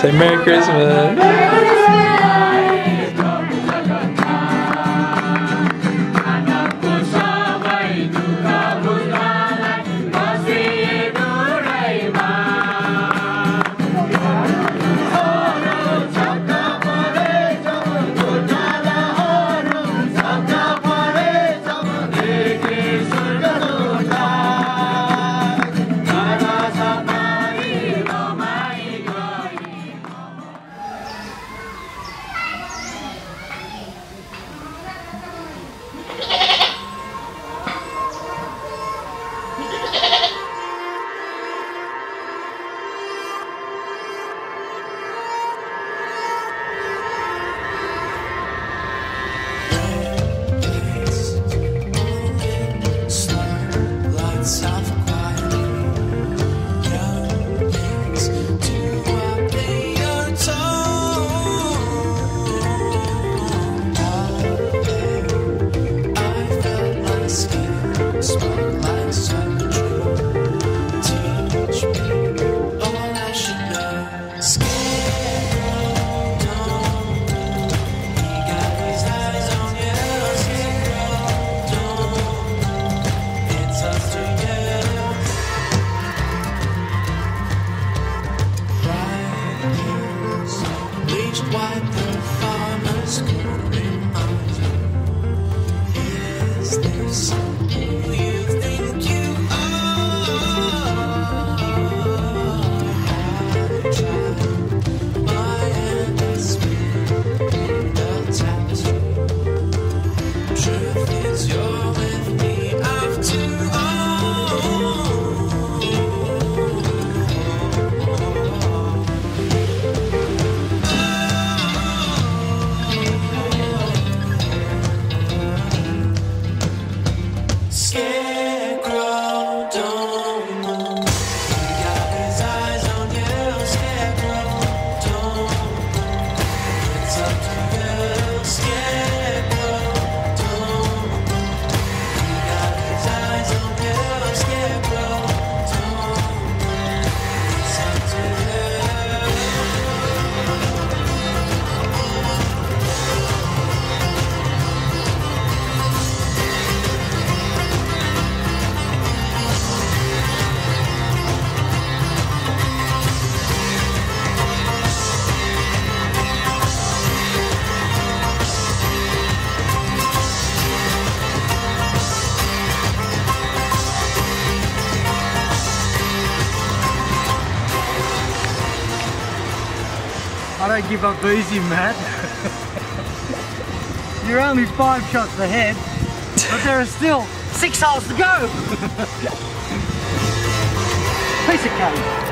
Say Merry Christmas. Don't give up easy, Matt. You're only five shots ahead, but there are still six holes to go. Piece of cake.